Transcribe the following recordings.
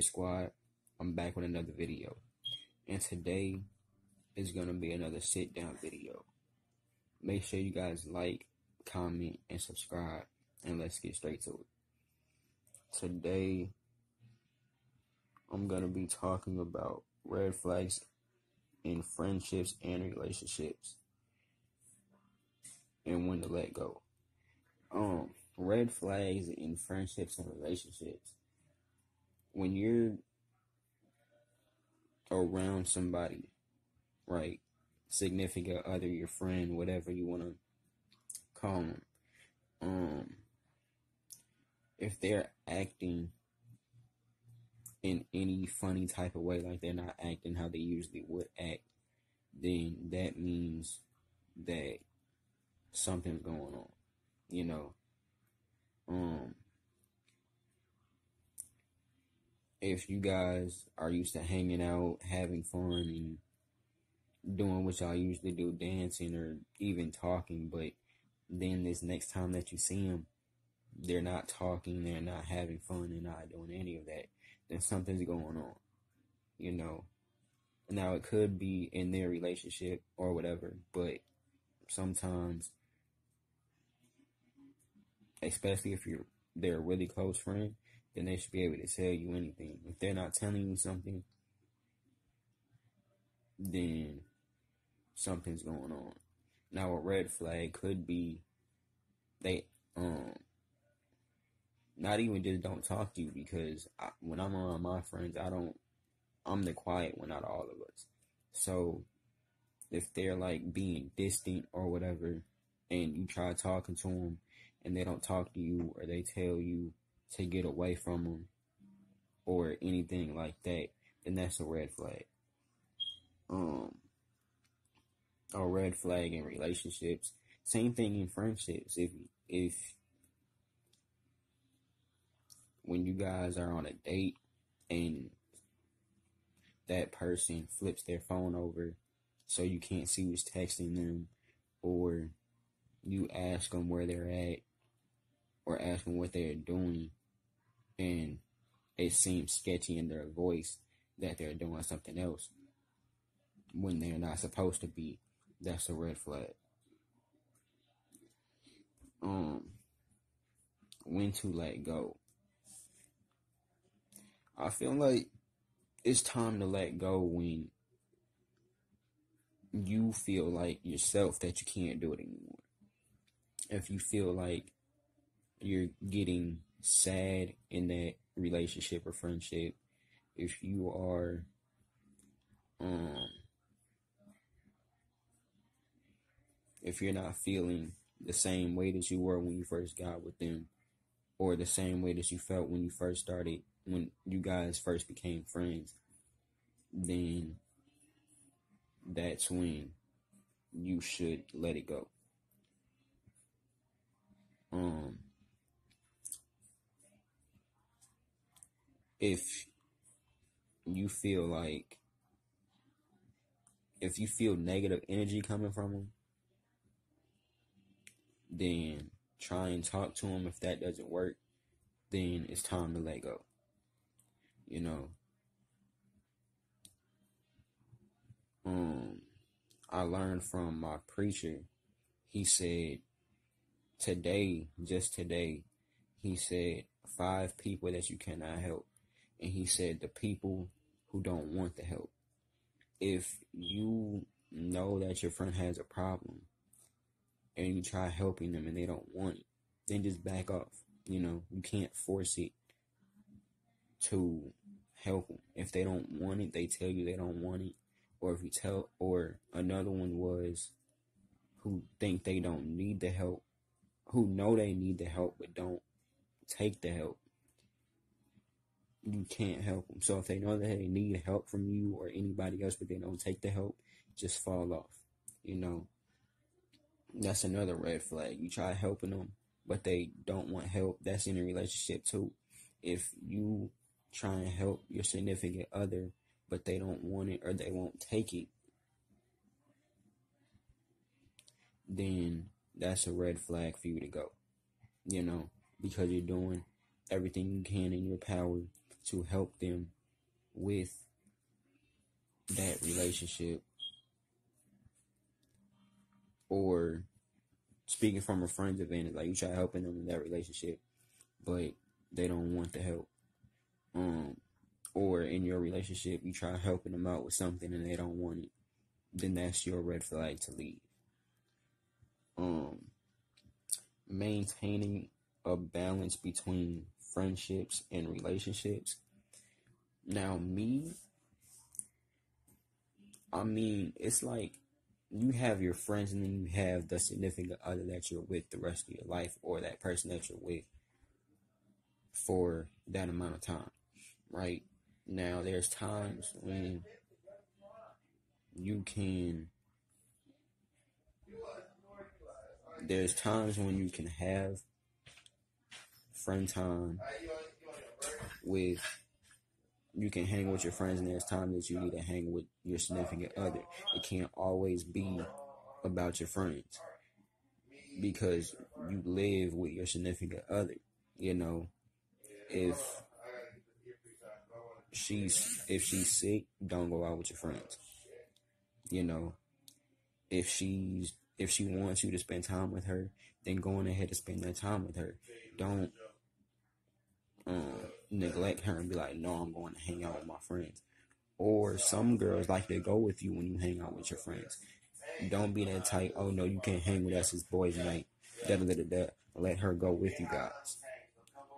Hit Squad. I'm back with another video. And today is going to be another sit down video. Make sure you guys like, comment, and subscribe. And let's get straight to it. Today, I'm going to be talking about red flags in friendships and relationships and when to let go. Um, red flags in friendships and relationships. When you're around somebody, right? Significant other, your friend, whatever you want to call them. Um, if they're acting in any funny type of way, like they're not acting how they usually would act, then that means that something's going on, you know. Um, if you guys are used to hanging out, having fun, and doing what y'all usually do, dancing or even talking, but then this next time that you see them, they're not talking, they're not having fun, they're not doing any of that, then something's going on, you know. Now it could be in their relationship or whatever, but sometimes, especially if you're they're really close friend, then they should be able to tell you anything. If they're not telling you something, then something's going on. Now a red flag could be they um not even just don't talk to you because I, when I'm around my friends, I don't I'm the quiet one out of all of us. So if they're like being distant or whatever, and you try talking to them and they don't talk to you or they tell you to get away from them or anything like that, then that's a red flag. Um, a red flag in relationships. Same thing in friendships. If if when you guys are on a date and that person flips their phone over so you can't see who's texting them or you ask them where they're at or ask them what they're doing and it seems sketchy in their voice that they're doing something else when they're not supposed to be, that's a red flag. Um, when to let go. I feel like it's time to let go when you feel like yourself that you can't do it anymore. If you feel like you're getting sad in that relationship or friendship, if you are um if you're not feeling the same way that you were when you first got with them or the same way that you felt when you first started when you guys first became friends then that's when you should let it go. Um if you feel like if you feel negative energy coming from them then try and talk to them. If that doesn't work, then it's time to let go. You know. Um, I learned from my preacher. He said, today, just today, he said, five people that you cannot help. And he said, the people who don't want the help. If you know that your friend has a problem, and you try helping them and they don't want it, then just back off. You know, you can't force it to help them. If they don't want it, they tell you they don't want it. Or if you tell, or another one was who think they don't need the help, who know they need the help but don't take the help. You can't help them. So if they know that they need help from you or anybody else but they don't take the help, just fall off. You know, that's another red flag. You try helping them, but they don't want help. That's in a relationship too. If you try and help your significant other, but they don't want it or they won't take it, then that's a red flag for you to go. You know, because you're doing everything you can in your power to help them with that relationship or speaking from a friend's advantage, like you try helping them in that relationship, but they don't want the help. Um, or in your relationship, you try helping them out with something and they don't want it, then that's your red flag to leave. Um, maintaining a balance between friendships and relationships. Now, me, I mean, it's like you have your friends and then you have the significant other that you're with the rest of your life or that person that you're with for that amount of time, right? Now, there's times when you can, there's times when you can have friend time with you can hang with your friends and there's time that you need to hang with your significant other. It can't always be about your friends because you live with your significant other. You know, if she's if she's sick, don't go out with your friends. You know, if she's if she wants you to spend time with her, then go on ahead and spend that time with her. Don't neglect her and be like, no, I'm going to hang out with my friends. Or some girls like to go with you when you hang out with your friends. Don't be that type, oh no, you can't hang with us, it's boys' night. Da da da da. Let her go with you guys.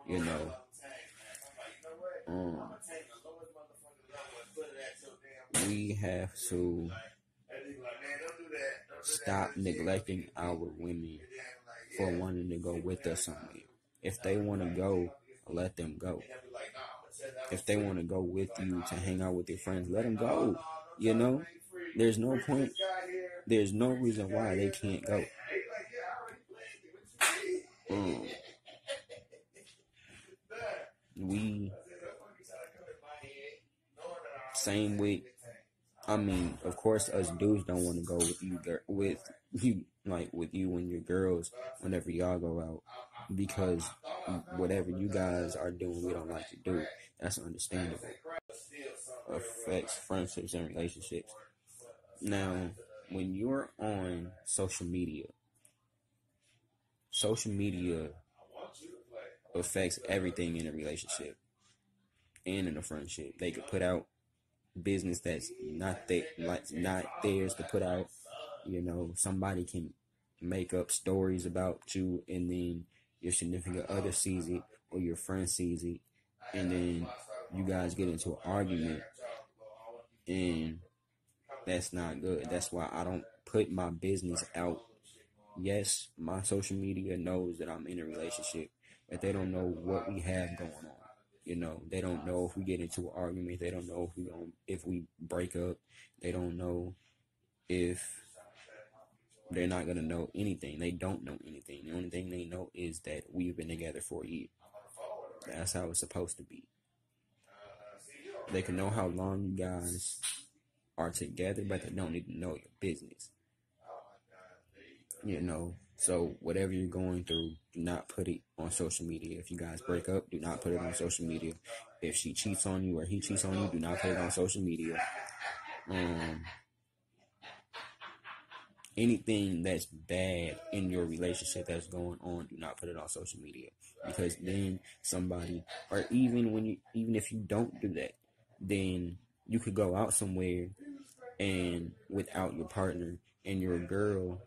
You know. Um, we have to stop neglecting our women for wanting to go with us somewhere. If they want to go, let them go. If they want to go with you to hang out with your friends, let them go. You know, there's no point. There's no reason why they can't go. Um, we same with. I mean, of course, us dudes don't want to go with you with you like with you and your girls whenever y'all go out because whatever you guys are doing, we don't like to do. That's understandable. Affects friendships and relationships. Now, when you're on social media, social media affects everything in a relationship and in a friendship. They could put out business that's not they like not theirs to put out. You know, somebody can make up stories about you and then your significant other sees it or your friend sees it, and then you guys get into an argument, and that's not good. That's why I don't put my business out. Yes, my social media knows that I'm in a relationship, but they don't know what we have going on. You know, they don't know if we get into an argument. They don't know if we don't, if we break up. They don't know if they're not gonna know anything. They don't know anything. The only thing they know is that we've been together for a year. That's how it's supposed to be. They can know how long you guys are together, but they don't need to know your business. You know, so whatever you're going through, do not put it on social media. If you guys break up, do not put it on social media. If she cheats on you or he cheats on you, do not put it on social media. Um, anything that's bad in your relationship that's going on, do not put it on social media. Because then somebody, or even when you, even if you don't do that, then you could go out somewhere and without your partner and your girl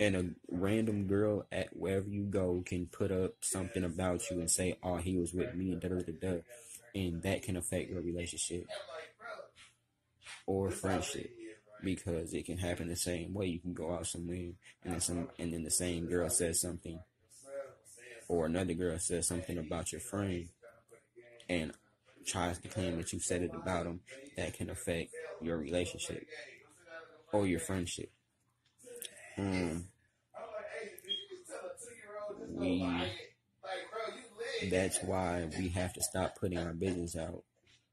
and a random girl at wherever you go can put up something about you and say, "Oh, he was with me," and da da da and that can affect your relationship or friendship because it can happen the same way. You can go out somewhere and then some, and then the same girl says something, or another girl says something about your friend, and tries to claim that you said it about them. That can affect your relationship or your friendship. Um, we. That's why we have to stop putting our business out.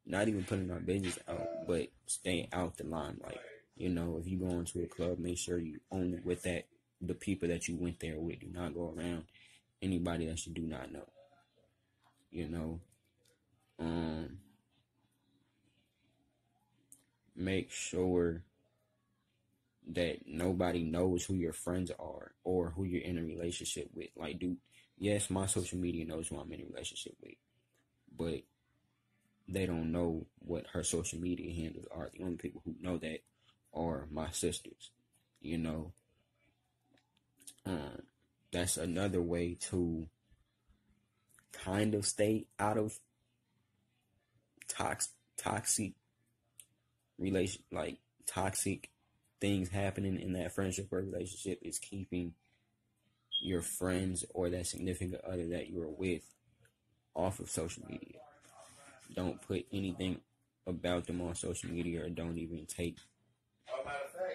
Not even putting our business out, but staying out the limelight. You know, if you go into a club, make sure you only with that the people that you went there with. Do not go around anybody that you do not know. you know. Um, make sure that nobody knows who your friends are or who you're in a relationship with. Like, dude, yes, my social media knows who I'm in a relationship with, but they don't know what her social media handles are. The only people who know that are my sisters, you know. Um, that's another way to kind of stay out of tox- toxic relation, like toxic things happening in that friendship or relationship is keeping your friends or that significant other that you're with off of social media. Don't put anything about them on social media or don't even take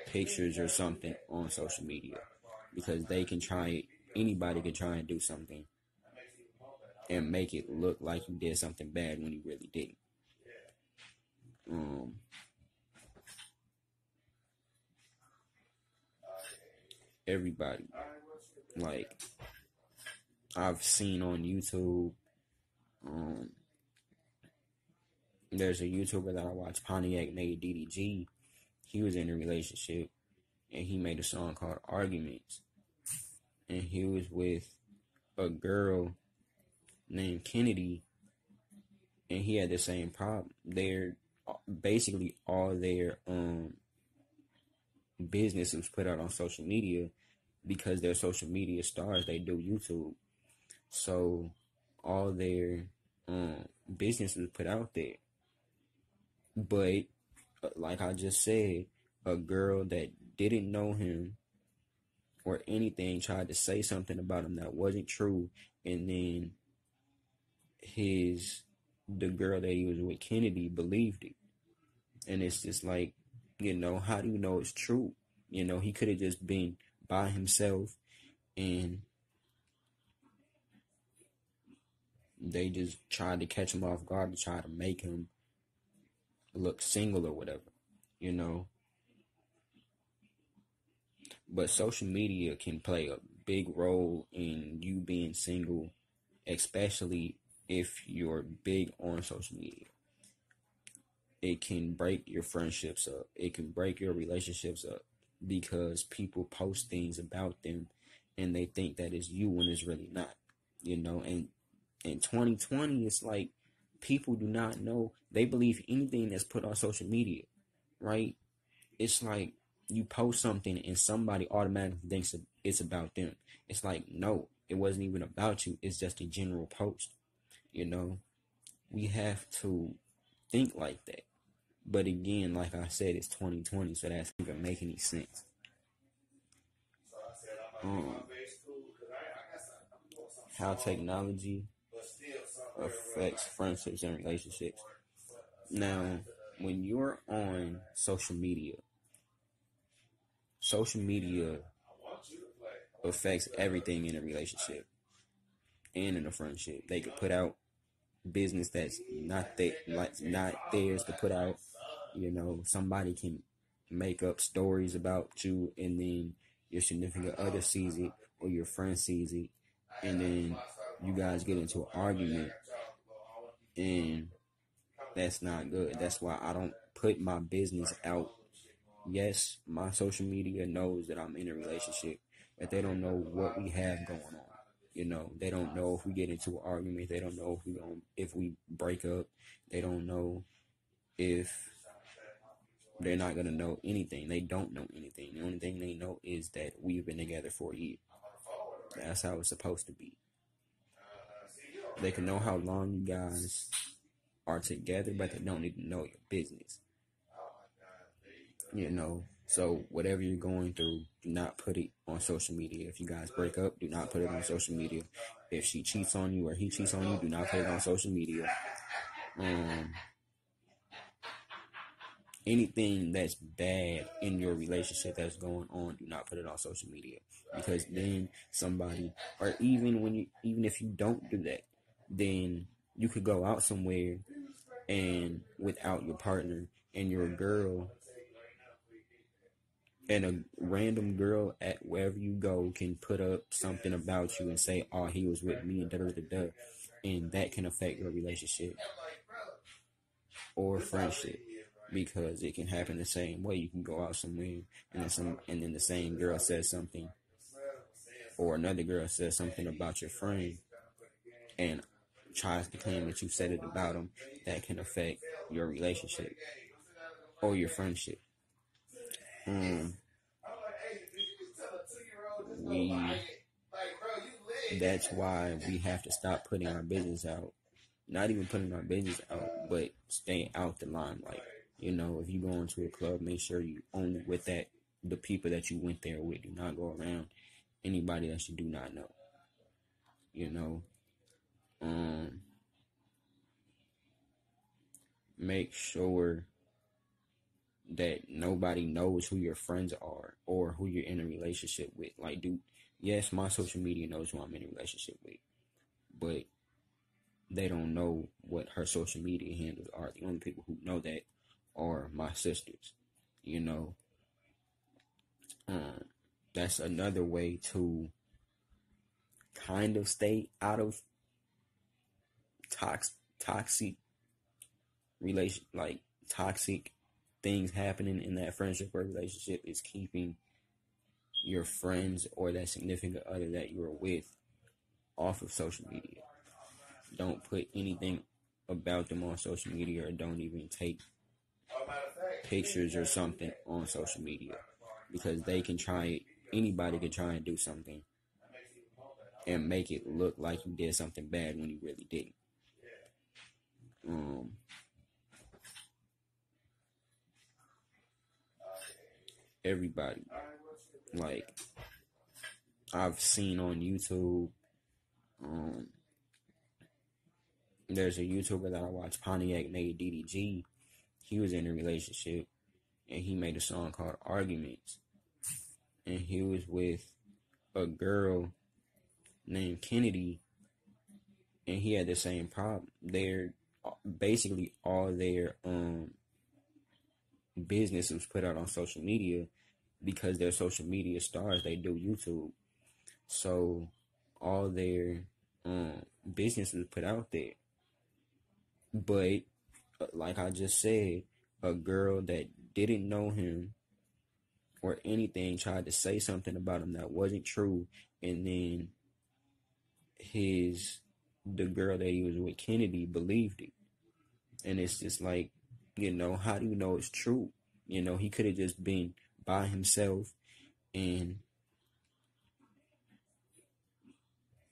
pictures or something on social media because they can try anybody can try and do something and make it look like you did something bad when you really didn't. Um, everybody, like I've seen on YouTube, um, there's a YouTuber that I watch, Pontiac made DDG. He was in a relationship and he made a song called Arguments. And he was with a girl named Kennedy and he had the same problem. They're basically all their um business was put out on social media because they're social media stars. They do YouTube, so all their um business was put out there. But like I just said, a girl that didn't know him or anything tried to say something about him that wasn't true, and then his the girl that he was with Kennedy believed it. And it's just like, you know, how do you know it's true? You know, he could have just been by himself and they just tried to catch him off guard to try to make him look single or whatever, you know. But social media can play a big role in you being single, especially if you're big on social media. It can break your friendships up. It can break your relationships up because people post things about them and they think that it's you when it's really not. You know, and in 2020 it's like people do not know they believe anything that's put on social media, right? It's like you post something and somebody automatically thinks it's about them. It's like, no, it wasn't even about you. It's just a general post. You know, we have to think like that. But again, like I said, it's 2020, so that's even make any sense. Um, how technology affects friendships and relationships. Now, when you're on social media, social media affects everything in a relationship and in a friendship. They could put out business that's not they like not theirs to put out. You know, somebody can make up stories about you, and then your significant other sees it, or your friend sees it, and then you guys get into an argument, and that's not good. That's why I don't put my business out. Yes, my social media knows that I'm in a relationship, but they don't know what we have going on. You know, they don't know if we get into an argument. They don't know if we don't, if we break up. They don't know if they're not gonna know anything. They don't know anything. The only thing they know is that we've been together for a year. That's how it's supposed to be. They can know how long you guys are together, but they don't need to know your business. You know, so whatever you're going through, do not put it on social media. If you guys break up, do not put it on social media. If she cheats on you or he cheats on you, do not put it on social media. Um, anything that's bad in your relationship that's going on, do not put it on social media because then somebody, or even when you, even if you don't do that, then you could go out somewhere and without your partner and your girl and a random girl at wherever you go can put up something about you and say, "Oh, he was with me," and da da da and that can affect your relationship or friendship because it can happen the same way. You can go out somewhere and then some, and then the same girl says something, or another girl says something about your friend, and tries to claim that you said it about them. That can affect your relationship or your friendship. Um, we that's why we have to stop putting our business out. Not even putting our business out, but staying out the limelight. You know, if you go into a club, make sure you only with that the people that you went there with. Do not go around anybody that you do not know. You know. Um make sure that nobody knows who your friends are or who you're in a relationship with. Like, dude, yes, my social media knows who I'm in a relationship with, but they don't know what her social media handles are. The only people who know that are my sisters. You know, um, that's another way to kind of stay out of tox toxic relation like toxic things happening in that friendship or relationship is keeping your friends or that significant other that you're with off of social media. Don't put anything about them on social media or don't even take pictures or something on social media because they can try anybody can try and do something and make it look like you did something bad when you really didn't. Um everybody. Like I've seen on YouTube. Um, there's a YouTuber that I watch, Pontiac made DDG. He was in a relationship, and he made a song called Arguments, and he was with a girl named Kennedy, and he had the same problem. They're basically all their um business was put out on social media because they're social media stars. They do YouTube, so all their um, business was put out there. But uh, like I just said, a girl that didn't know him or anything tried to say something about him that wasn't true, and then his the girl that he was with Kennedy believed it, and it's just like you know, how do you know it's true? You know, he could have just been by himself and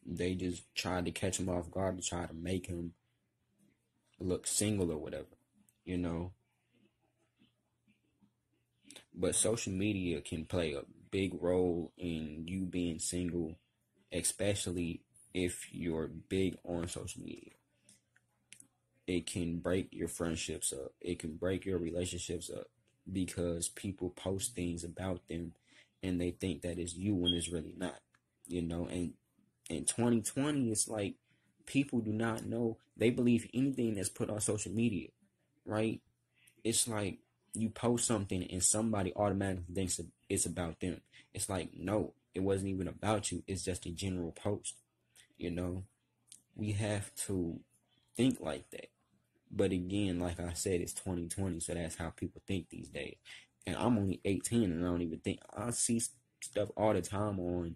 they just tried to catch him off guard to try to make him look single or whatever, you know. But social media can play a big role in you being single, especially if you're big on social media it can break your friendships up. It can break your relationships up because people post things about them and they think that it's you when it's really not. You know, and in 2020 it's like people do not know they believe anything that's put on social media, right? It's like you post something and somebody automatically thinks it's about them. It's like no, it wasn't even about you. It's just a general post. You know, we have to think like that. But again, like I said, it's 2020, so that's how people think these days. And I'm only 18 and I don't even think I see stuff all the time on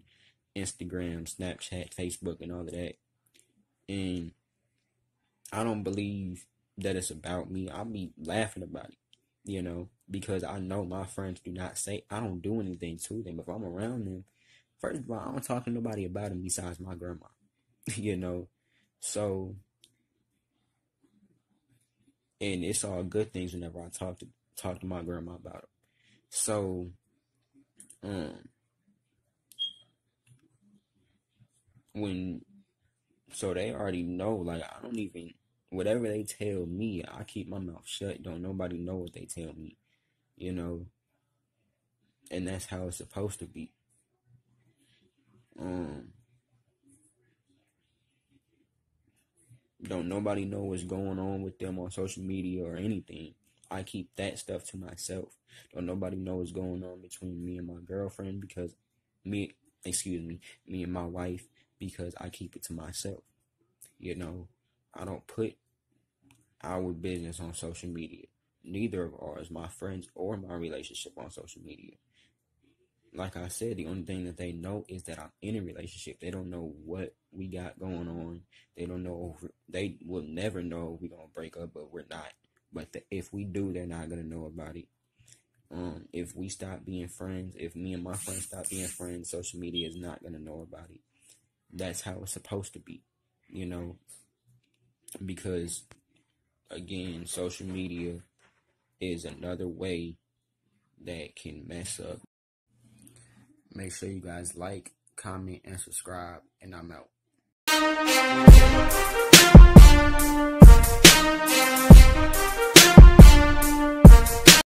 Instagram, Snapchat, Facebook, and all of that. And I don't believe that it's about me. I'll be laughing about it, you know, because I know my friends do not say I don't do anything to them. If I'm around them, first of all, I don't talk to nobody about them besides my grandma, you know. So and it's all good things whenever I talk to talk to my grandma about it. So, um, when so they already know, like I don't even whatever they tell me, I keep my mouth shut. Don't nobody know what they tell me, you know. And that's how it's supposed to be. Um, Don't nobody know what's going on with them on social media or anything. I keep that stuff to myself. Don't nobody know what's going on between me and my girlfriend because me, excuse me, me and my wife because I keep it to myself. You know, I don't put our business on social media. Neither of ours, my friends or my relationship on social media. Like I said, the only thing that they know is that I'm in a relationship. They don't know what we got going on. They don't know. They will never know we're gonna break up, but we're not. But the, if we do, they're not gonna know about it. Um, if we stop being friends, if me and my friends stop being friends, social media is not gonna know about it. That's how it's supposed to be, you know. Because again, social media is another way that can mess up. Make sure you guys like, comment, and subscribe, and I'm out.